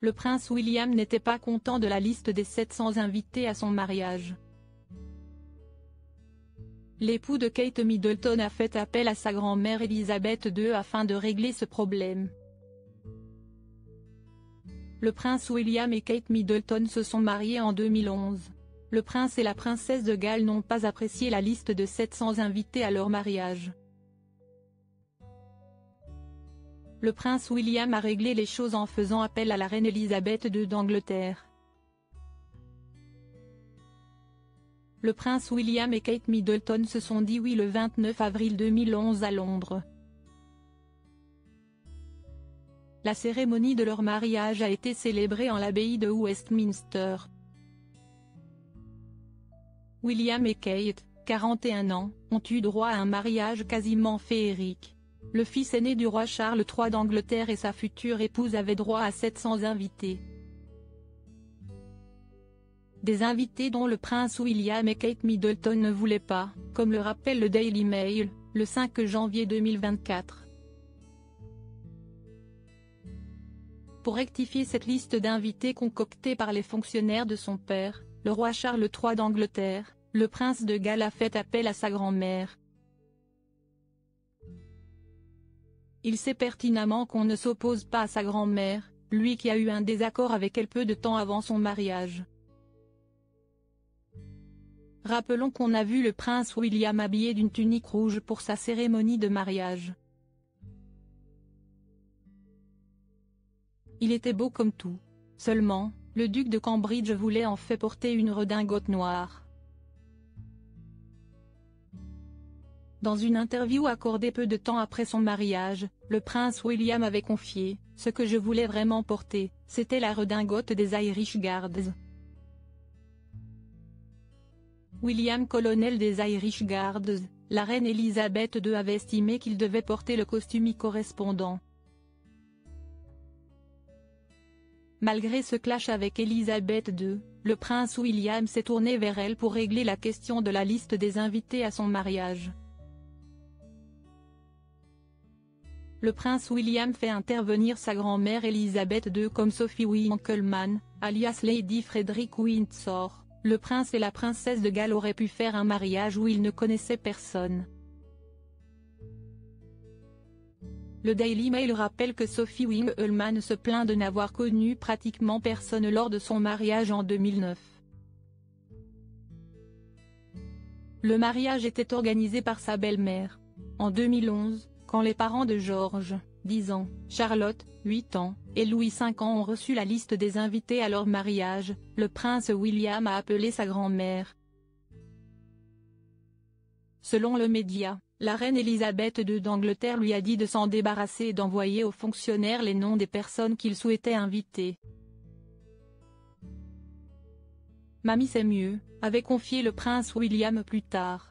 le prince William n'était pas content de la liste des 700 invités à son mariage. L'époux de Kate Middleton a fait appel à sa grand-mère Elizabeth II afin de régler ce problème. Le prince William et Kate Middleton se sont mariés en 2011. Le prince et la princesse de Galles n'ont pas apprécié la liste de 700 invités à leur mariage. Le prince William a réglé les choses en faisant appel à la reine Elisabeth II d'Angleterre. Le prince William et Kate Middleton se sont dit oui le 29 avril 2011 à Londres. La cérémonie de leur mariage a été célébrée en l'abbaye de Westminster. William et Kate, 41 ans, ont eu droit à un mariage quasiment féerique. Le fils aîné du roi Charles III d'Angleterre et sa future épouse avaient droit à 700 invités. Des invités dont le prince William et Kate Middleton ne voulaient pas, comme le rappelle le Daily Mail, le 5 janvier 2024. Pour rectifier cette liste d'invités concoctée par les fonctionnaires de son père, le roi Charles III d'Angleterre, le prince de Galles a fait appel à sa grand-mère. Il sait pertinemment qu'on ne s'oppose pas à sa grand-mère, lui qui a eu un désaccord avec elle peu de temps avant son mariage. Rappelons qu'on a vu le prince William habillé d'une tunique rouge pour sa cérémonie de mariage. Il était beau comme tout. Seulement, le duc de Cambridge voulait en fait porter une redingote noire. Dans une interview accordée peu de temps après son mariage, le prince William avait confié, « Ce que je voulais vraiment porter, c'était la redingote des Irish Guards ». William colonel des Irish Guards, la reine Elisabeth II avait estimé qu'il devait porter le costume y correspondant. Malgré ce clash avec Elisabeth II, le prince William s'est tourné vers elle pour régler la question de la liste des invités à son mariage. Le prince William fait intervenir sa grand-mère Elisabeth II comme Sophie Winkleman, alias Lady Frederick Windsor. Le prince et la princesse de Galles auraient pu faire un mariage où ils ne connaissaient personne. Le Daily Mail rappelle que Sophie Winkleman se plaint de n'avoir connu pratiquement personne lors de son mariage en 2009. Le mariage était organisé par sa belle-mère. En 2011, quand les parents de George, 10 ans, Charlotte, 8 ans, et Louis 5 ans ont reçu la liste des invités à leur mariage, le prince William a appelé sa grand-mère. Selon le média, la reine Elisabeth II d'Angleterre lui a dit de s'en débarrasser et d'envoyer aux fonctionnaires les noms des personnes qu'il souhaitait inviter. Mamie c'est mieux, avait confié le prince William plus tard.